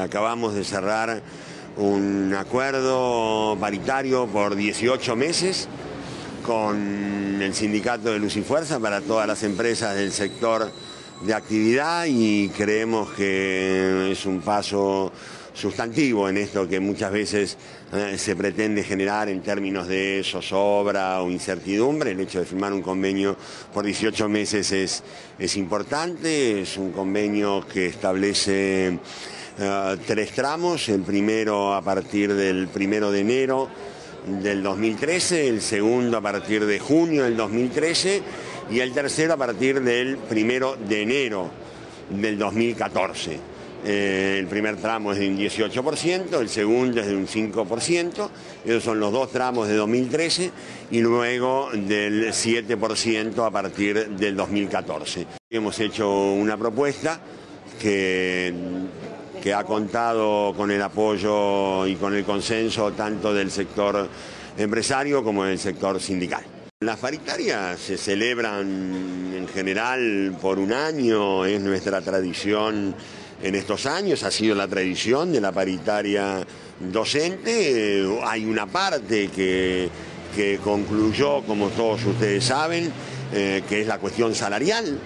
Acabamos de cerrar un acuerdo paritario por 18 meses con el sindicato de Luz y Fuerza para todas las empresas del sector de actividad y creemos que es un paso sustantivo en esto que muchas veces eh, se pretende generar en términos de zozobra o incertidumbre. El hecho de firmar un convenio por 18 meses es, es importante, es un convenio que establece eh, tres tramos, el primero a partir del primero de enero del 2013, el segundo a partir de junio del 2013 y el tercero a partir del primero de enero del 2014. Eh, el primer tramo es de un 18%, el segundo es de un 5%, esos son los dos tramos de 2013 y luego del 7% a partir del 2014. Hemos hecho una propuesta que, que ha contado con el apoyo y con el consenso tanto del sector empresario como del sector sindical. Las paritarias se celebran en general por un año, es nuestra tradición en estos años, ha sido la tradición de la paritaria docente. Hay una parte que, concluyó, como todos ustedes saben, eh, que es la cuestión salarial.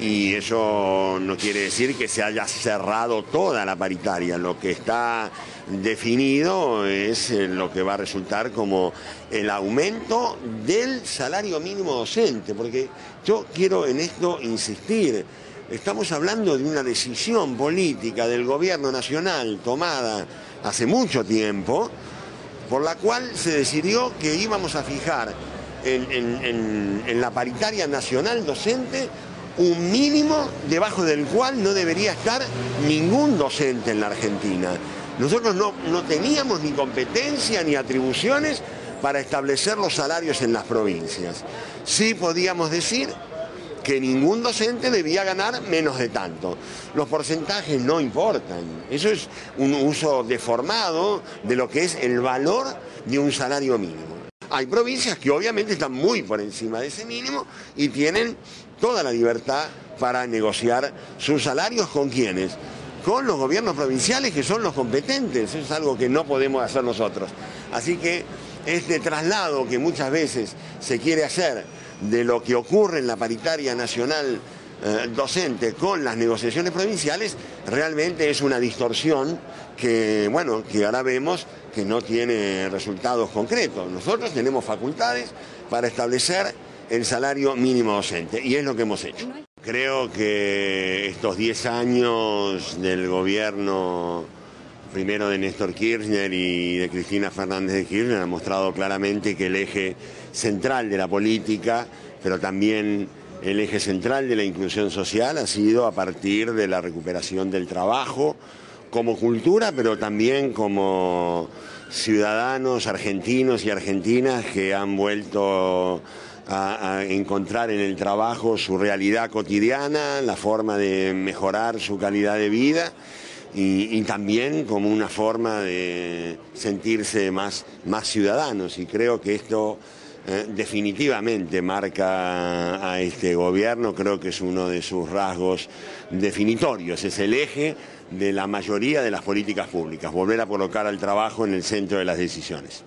Y eso no quiere decir que se haya cerrado toda la paritaria. Lo que está definido es eh, lo que va a resultar como el aumento del salario mínimo docente. Porque yo quiero en esto insistir. Estamos hablando de una decisión política del gobierno nacional tomada hace mucho tiempo, por la cual se decidió que íbamos a fijar en, la paritaria nacional docente un mínimo debajo del cual no debería estar ningún docente en la Argentina. Nosotros no, no teníamos ni competencia ni atribuciones para establecer los salarios en las provincias. Sí podíamos decir que ningún docente debía ganar menos de tanto. Los porcentajes no importan. Eso es un uso deformado de lo que es el valor de un salario mínimo. Hay provincias que obviamente están muy por encima de ese mínimo y tienen toda la libertad para negociar sus salarios con quienes, con los gobiernos provinciales que son los competentes. Es algo que no podemos hacer nosotros. Así que este traslado que muchas veces se quiere hacer de lo que ocurre en la paritaria nacional eh, docente con las negociaciones provinciales, realmente es una distorsión que, bueno, que ahora vemos que no tiene resultados concretos. Nosotros tenemos facultades para establecer el salario mínimo docente y es lo que hemos hecho. Creo que estos 10 años del gobierno primero de Néstor Kirchner y de Cristina Fernández de Kirchner han mostrado claramente que el eje central de la política, pero también el eje central de la inclusión social ha sido a partir de la recuperación del trabajo como cultura, pero también como ciudadanos argentinos y argentinas que han vuelto a, encontrar en el trabajo su realidad cotidiana, la forma de mejorar su calidad de vida y, también como una forma de sentirse más, más ciudadanos. Y creo que esto eh, definitivamente marca a este gobierno, creo que es uno de sus rasgos definitorios, es el eje de la mayoría de las políticas públicas, volver a colocar al trabajo en el centro de las decisiones.